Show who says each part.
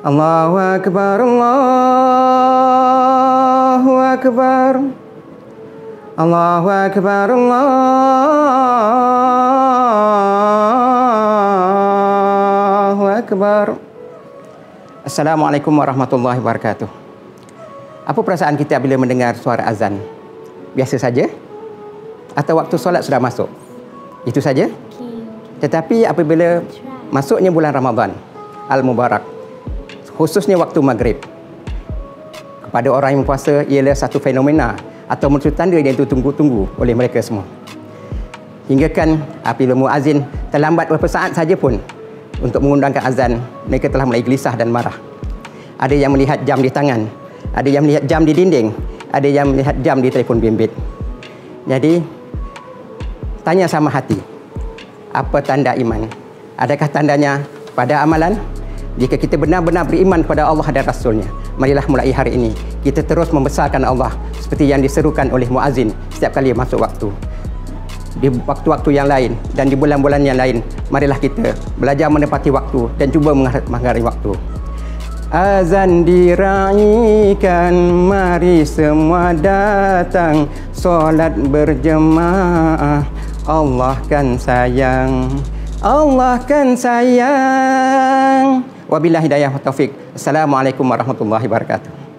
Speaker 1: Allahu Akbar, Allahu Akbar. Allahu Akbar, Allahu Akbar. Assalamualaikum warahmatullahi wabarakatuh. Apa perasaan kita bila mendengar suara azan? Biasa saja? Atau waktu solat sudah masuk? Itu saja? Tetapi apabila masuknya bulan Ramadan Al-Mubarak, khususnya waktu maghrib, kepada orang yang puasa ialah satu fenomena atau satu tanda yang ditunggu-tunggu oleh mereka semua. Hingga kan apabila muazin terlambat beberapa saat saja pun untuk mengundangkan azan, mereka telah mulai gelisah dan marah. Ada yang melihat jam di tangan, ada yang melihat jam di dinding, ada yang melihat jam di telefon bimbit. Jadi, tanya sama hati, apa tanda iman? Adakah tandanya pada amalan? Jika kita benar-benar beriman pada Allah dan Rasulnya, marilah mulai hari ini kita terus membesarkan Allah seperti yang diserukan oleh muazin setiap kali masuk waktu. Di waktu-waktu yang lain dan di bulan-bulan yang lain marilah kita belajar menepati waktu dan cuba menghargai waktu. Azan diraikan mari semua datang. Solat berjemaah Allah kan sayang. Allah kan sayang wabillahi hidayah wa taufik assalamualaikum warahmatullahi wabarakatuh